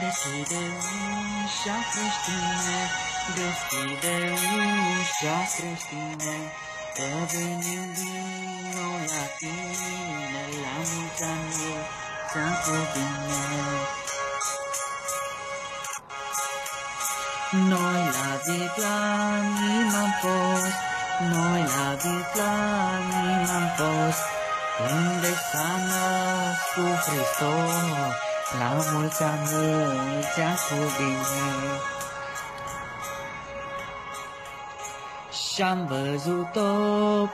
Deschide ușa creștine, deschide ușa creștine, Că venim din la tine, la mulți ani ți-am cu. Noi la Vitlani am fost, noi la Vitlani am fost, unde s-a născut Hristos, la mulți ani ți-am cu bine. Și-am văzut-o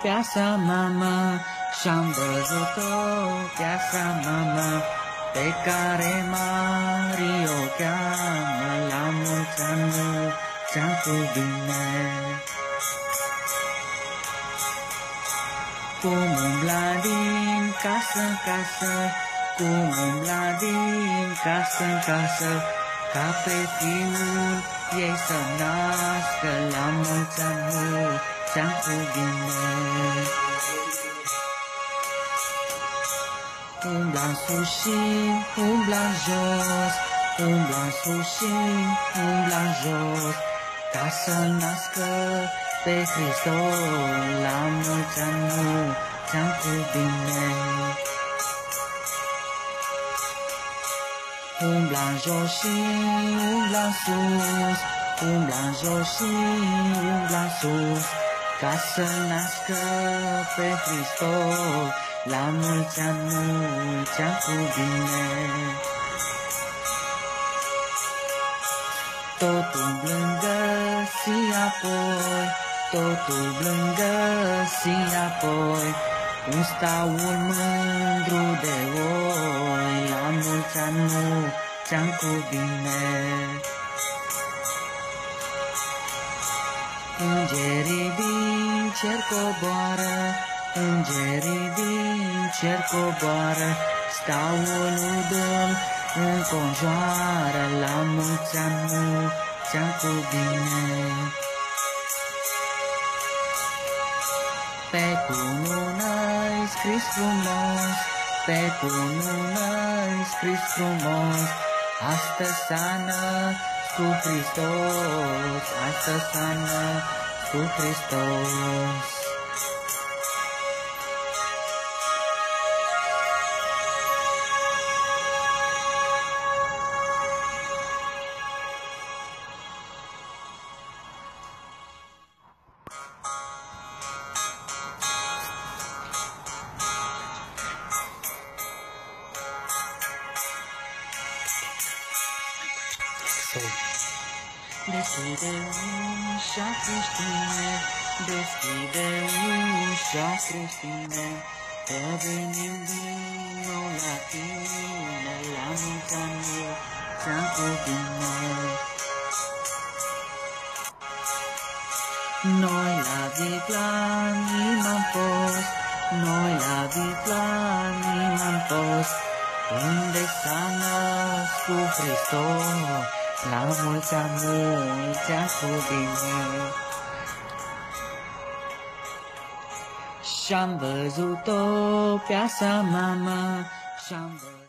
pe asa mama, Și-am văzut-o pe asa mama, Pe care Mario o cheamă, La mulți ani ți-am cu bine. Cum umbla din casă în casă, Cum umbla din casă în casă, Ca pe fiul ei să nască la mulți ani, ți-am cu bine. Umbla sus și umbla jos, umbla sus și umbla jos, ca să nască pe Hristos, la mulți ani, ți-am cu bine. Umbla jos și umbla sus, umbla jos și umbla sus, ca să nască pe Hristos, la mulți ani, mulți ani cu bine. Tot umblând găsi apoi, tot umblând găsi apoi, un staul mândru de oi, la mulți ani ți-am cu bine. Îngerii din cer coboară, îngerii din cer coboară, staul lui Domn înconjoară, la mulți ani ți-am cu bine. Pe cunună-i scris frumos, pe cunună-i scris frumos, Astăzi s-a cu Hristos, astăzi s-a cu Hristos. sol. Decide un sacristine, decide un sacristine, en vino latina, la montaña, sacristine. Noi la di planiman pos, noi la di planiman pos, inde sanas tu Cristo. 나무 잠을 자꾸 비네 Shamba zuto pyasa mama Shamba